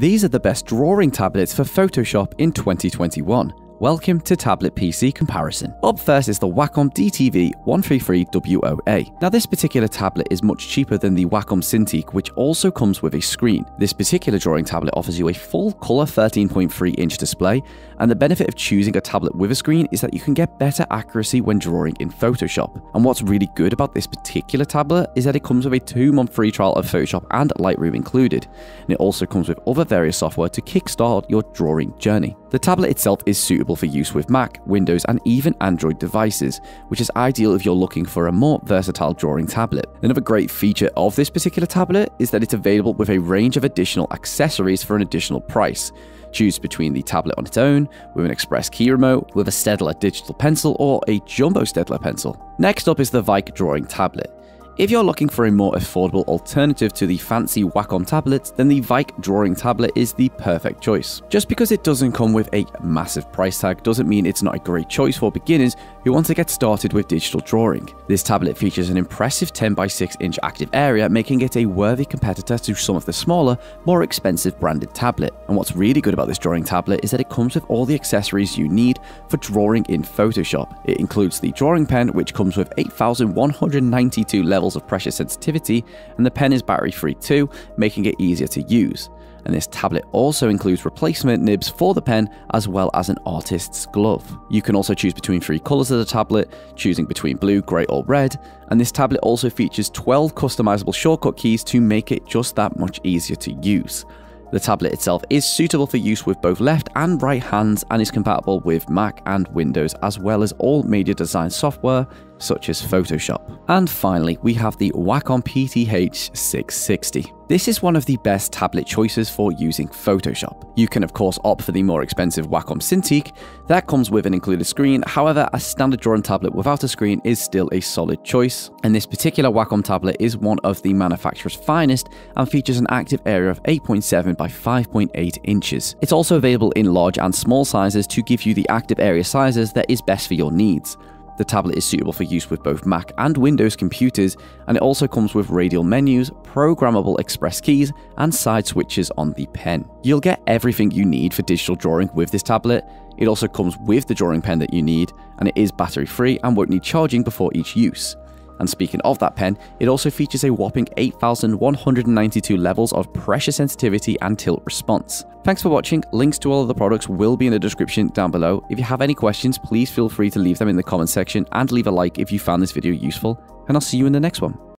These are the best drawing tablets for Photoshop in 2021. Welcome to Tablet PC Comparison. Up first is the Wacom DTC 133WOA. Now this particular tablet is much cheaper than the Wacom Cintiq which also comes with a screen. This particular drawing tablet offers you a full color 13.3 inch display and the benefit of choosing a tablet with a screen is that you can get better accuracy when drawing in Photoshop. And what's really good about this particular tablet is that it comes with a two month free trial of Photoshop and Lightroom included. And it also comes with other various software to kickstart your drawing journey. The tablet itself is suitable for use with Mac, Windows, and even Android devices, which is ideal if you're looking for a more versatile drawing tablet. Another great feature of this particular tablet is that it's available with a range of additional accessories for an additional price. Choose between the tablet on its own, with an express key remote, with a Staedtler digital pencil, or a jumbo Staedtler pencil. Next up is the VEIKK drawing tablet. If you're looking for a more affordable alternative to the fancy Wacom tablets, then the VEIKK drawing tablet is the perfect choice. Just because it doesn't come with a massive price tag doesn't mean it's not a great choice for beginners who want to get started with digital drawing. This tablet features an impressive 10 by 6 inch active area, making it a worthy competitor to some of the smaller, more expensive branded tablet. And what's really good about this drawing tablet is that it comes with all the accessories you need for drawing in Photoshop. It includes the drawing pen, which comes with 8192 levels of pressure sensitivity, and the pen is battery free too, making it easier to use and this tablet also includes replacement nibs for the pen as well as an artist's glove. You can also choose between three colours of the tablet, choosing between blue, grey or red, and this tablet also features 12 customizable shortcut keys to make it just that much easier to use. The tablet itself is suitable for use with both left and right hands and is compatible with Mac and Windows as well as all media design software such as Photoshop. And finally, we have the Wacom PTH 660. This is one of the best tablet choices for using Photoshop. You can of course opt for the more expensive Wacom Cintiq, that comes with an included screen, however a standard drawing tablet without a screen is still a solid choice, and this particular Wacom tablet is one of the manufacturer's finest and features an active area of 8.7 by 5.8 inches. It's also available in large and small sizes to give you the active area sizes that is best for your needs. The tablet is suitable for use with both Mac and Windows computers, and it also comes with radial menus, programmable express keys, and side switches on the pen. You'll get everything you need for digital drawing with this tablet. It also comes with the drawing pen that you need, and it is battery free and won't need charging before each use. And speaking of that pen, it also features a whopping 8,192 levels of pressure sensitivity and tilt response. Thanks for watching, links to all of the products will be in the description down below. If you have any questions, please feel free to leave them in the comment section and leave a like if you found this video useful, and I'll see you in the next one.